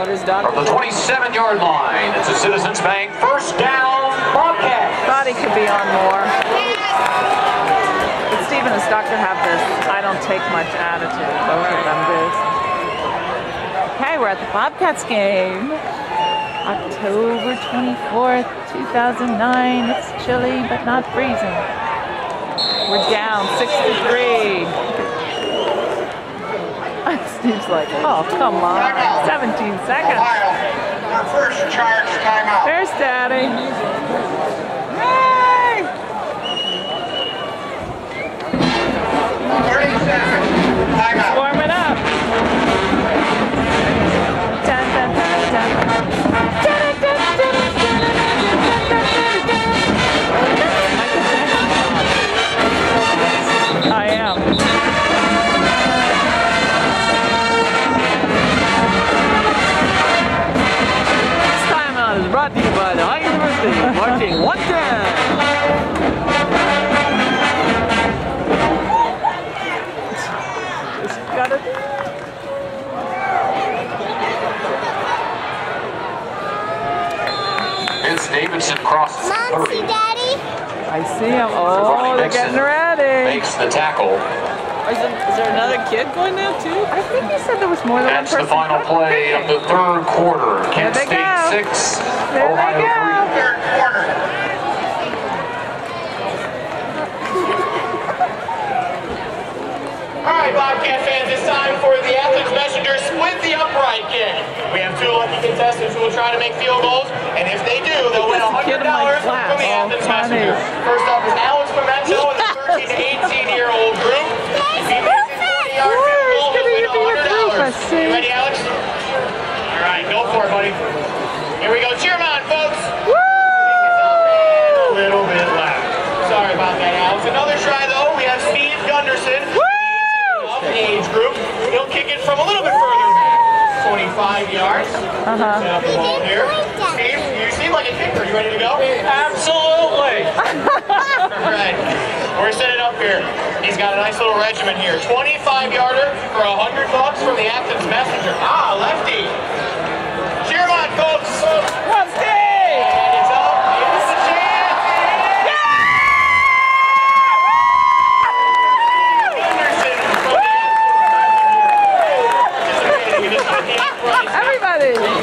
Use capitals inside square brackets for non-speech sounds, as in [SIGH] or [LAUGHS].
What is Doctor? From the 27-yard line, it's a Citizens Bank first down Bobcats. Thought he could be on more. But Stephen, does Doctor have this I don't take much attitude? Both of them do. Okay, we're at the Bobcats game. October 24th, 2009. It's chilly, but not freezing. We're down 6 to 3. Steve's like, oh, come on. 17 seconds. Ohio, our first charge timeout. There's Daddy. Brought to you by the Ohio University Marching 110. Just gotta. Vince Davidson crosses the Mom, 30. see Daddy? I see him. Oh, they're getting ready. Makes the tackle. Is, it, is there another kid going now too? I think you said there was more than one person. That's the final play of the third quarter. Kent they State go. 6, There they go. Third quarter. All right, Bobcat fans, it's time for the Athens Messenger split the upright kick. We have two lucky contestants who will try to make field goals, and if they do, they'll win This kid $100 in my class. from the Oh, Athens funny. Messenger. First up is Alex Pimento in the [LAUGHS] 13 to 18 year old group. If he makes his 20 yard field goal, he'll win get the Rufus, $100. You ready, Alex? All right, go for it, buddy. Here we go. Cheer him on, folks. Woo! A little bit left. Sorry about that, Alex. Another try, though. We have Steve Gunderson. Up age group. He'll kick it from a little bit further back. 25 yards. Uh-huh. Set up the ball here. Steve, you seem like a kicker. You ready to go? Absolutely. [LAUGHS] All right. We're setting up here. He's got a nice little regiment here. 25 yarder for 100 bucks from the Athens Messenger. Ah, lefty Everybody.